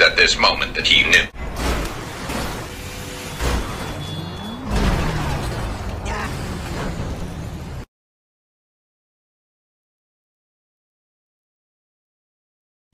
at this moment that he knew.